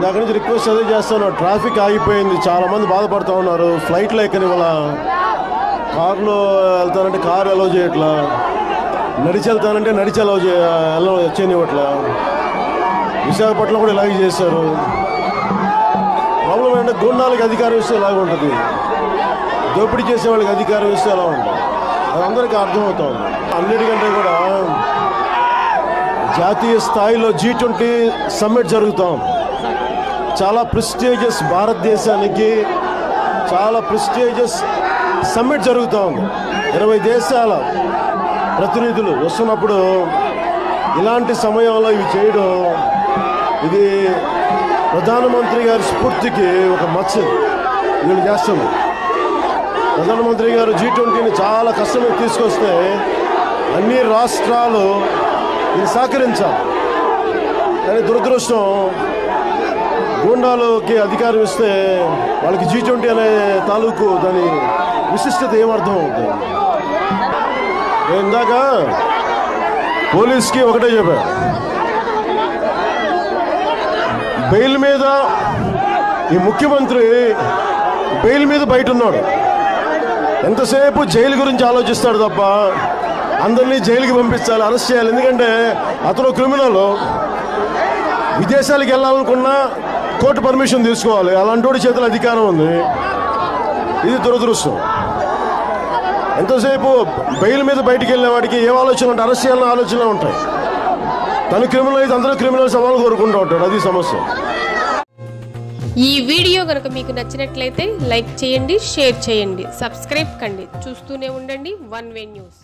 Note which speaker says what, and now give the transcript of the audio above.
Speaker 1: ఇందాక నుంచి రిక్వెస్ట్ అదే చేస్తాను ట్రాఫిక్ ఆగిపోయింది. చాలా మంది బాధపడుతూ ఉన్నారు. ఫ్లైట్లో ఎక్కని వాళ్ళ కారులో వెళ్తానంటే కారు అలౌ చేయట్లా? నడిచి వెళ్తానంటే నడిచి అలౌ చే అలౌ చేయనివ్వట్లా? విశాఖపట్నం కూడా ఇలాగే చేశారు. ప్రాబ్లం ఏంటంటే గుండాలకి అధికారం ఇస్తే ఇలాగ ఉంటుంది. దోపిడీ చేసే వాళ్ళకి అధికారం ఇస్తే ఎలా ఉంటుంది. అది అందరికీ అర్థమవుతుంది. అన్నిటికంటే కూడా జాతీయ స్థాయిలో జీ ట్వంటీ సమ్మిట్ జరుగుతాం. చాలా ప్రెస్టీజియస్ భారతదేశానికి చాలా ప్రెస్టీజియస్ సమ్మిట్ జరుగుతూ ఉంది. ఇరవై దేశాల ప్రతినిధులు వస్తున్నప్పుడు ఇలాంటి సమయంలో ఇవి చేయడం ఇది ప్రధానమంత్రి గారి స్ఫూర్తికి ఒక మచ్చ. వీళ్ళు చేస్తుంది ప్రధానమంత్రి గారు జీ ట్వంటీని చాలా కష్టం తీసుకొస్తే అన్ని రాష్ట్రాలు ఇది సహకరించాలి. కానీ దురదృష్టం గూండాలకి అధికారం ఇస్తే వాళ్ళకి జీ ట్వంటీ అనే తాలూకు దాని విశిష్టత ఏమర్థం అవుతుంది? నేను ఇందాక పోలీస్కి ఒకటే చెప్పా. బెయిల్ మీద ఈ ముఖ్యమంత్రి బెయిల్ మీద బయట ఉన్నాడు ఎంతసేపు జైలు గురించి ఆలోచిస్తాడు తప్ప అందరినీ జైలుకి పంపించాలి అరెస్ట్ చేయాలి. ఎందుకంటే అతను క్రిమినల్ విదేశాలకు వెళ్ళాలనుకున్నా కోర్టు పర్మిషన్ తీసుకోవాలి. అలాంటి చేతుల అధికారం ఉంది. ఇది దురదృష్టం. ఎంతసేపు బెయిల్ మీద బయటికి వెళ్ళిన వాడికి ఏం ఆలోచన ఉంటాయి అరెస్ట్ చేయాలన్న ఆలోచనలు ఉంటాయి. తను క్రిమినల్ అయితే అందరూ క్రిమినల్ అవ్వాలని కోరుకుంటూ ఉంటాడు అది సమస్య.
Speaker 2: ఈ వీడియో కనుక మీకు నచ్చినట్లయితే లైక్ చేయండి షేర్ చేయండి సబ్స్క్రైబ్ కండి. చూస్తూనే ఉండండి వన్ వే న్యూస్.